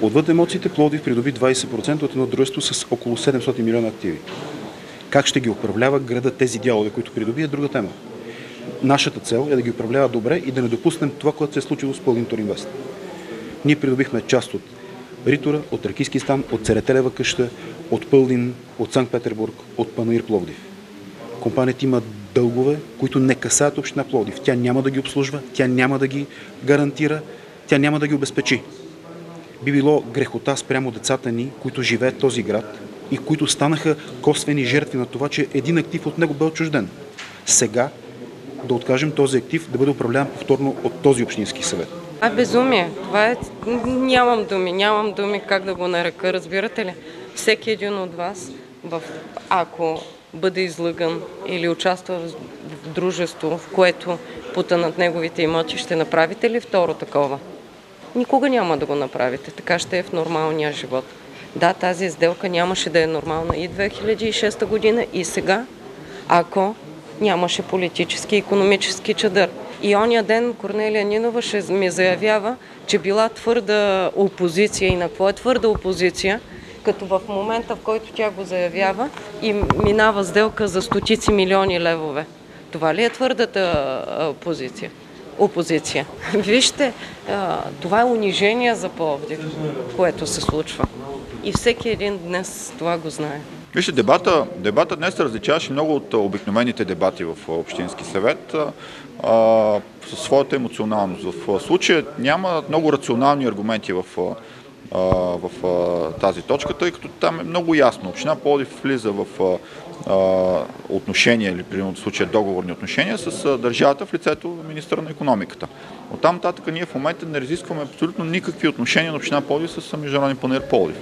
Отвъд емоциите, Пловдив придоби 20% от едно дружество с около 700 милиона активи. Как ще ги управлява града тези дялове, които придоби, е друга тема. Нашата цел е да ги управлява добре и да не допуснем това, което се е случило с Пълдин Туринвест. Ние придобихме част от Ритора, от Ракийски стан, от Церетелева къща, от Пълдин, от Санкт-Петербург, от Панаир Пловдив. Компанията има дългове, които не касаят община Пловдив. Тя няма да ги обслужва, тя няма да ги гарантира, тя няма да ги обезпечи. Би било грехота спрямо децата ни, които живеят този град и които станаха косвени жертви на това, че един актив от него бе отчужден. Сега да откажем този актив да бъде управляван повторно от този общински съвет. Това е безумие. Това е... Нямам думи, нямам думи как да го нарека, разбирате ли? Всеки един от вас, в... ако бъде излъган или участва в дружество, в което потънат неговите имоти, ще направите ли второ такова? Никога няма да го направите. Така ще е в нормалния живот. Да, тази сделка нямаше да е нормална и 2006 година, и сега, ако нямаше политически и економически чадър. И ония ден Корнелия Нинова ще ми заявява, че била твърда опозиция и на какво е твърда опозиция, като в момента, в който тя го заявява и минава сделка за стотици милиони левове. Това ли е твърдата позиция? Опозиция. Вижте, това е унижение за Пловдив, което се случва. И всеки един днес това го знае. Вижте, дебата, дебата днес се различаваше много от обикновените дебати в Общински съвет със своята емоционалност. В случая няма много рационални аргументи в, в тази точка, тъй като там е много ясно. Община Плодив влиза в отношения или примерно в случая договорни отношения с държавата в лицето на министра на економиката. От там нататък ние в момента не разискваме абсолютно никакви отношения на община Пловдив с Международен панер Пловдив.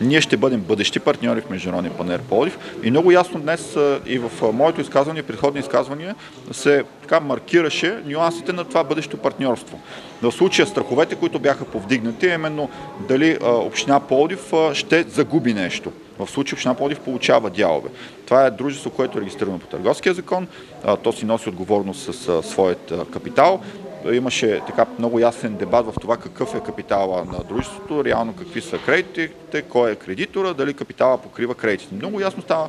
Ние ще бъдем бъдещи партньори в Международен панер Пловдив и много ясно днес и в моето изказване и предходни изказвания се така маркираше нюансите на това бъдещо партньорство. В случая страховете, които бяха повдигнати, е именно дали община Пловдив ще загуби нещо. В случай община Плодив получава дялове. Това е дружество, което е регистрирано по търговския закон. То си носи отговорност с своят капитал. Имаше така много ясен дебат в това какъв е капитала на дружеството, реално какви са кредитите, кой е кредитора, дали капитала покрива кредитите. Много ясно става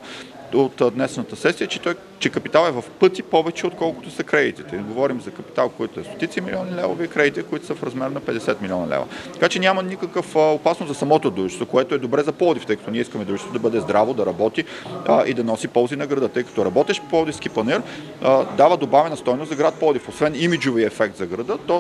от днесната сесия, че, той, че капитал е в пъти повече, отколкото са кредитите. Говорим за капитал, който е стотици милиони и кредити, които са в размер на 50 милиона лева. Така че няма никакъв опасност за самото дружество, което е добре за Пловдив, тъй като ние искаме дружеството да бъде здраво, да работи а, и да носи ползи на града, тъй като работещ Пловдивски панер а, дава добавена стойност за град Пловдив. Освен имиджови ефект за града, то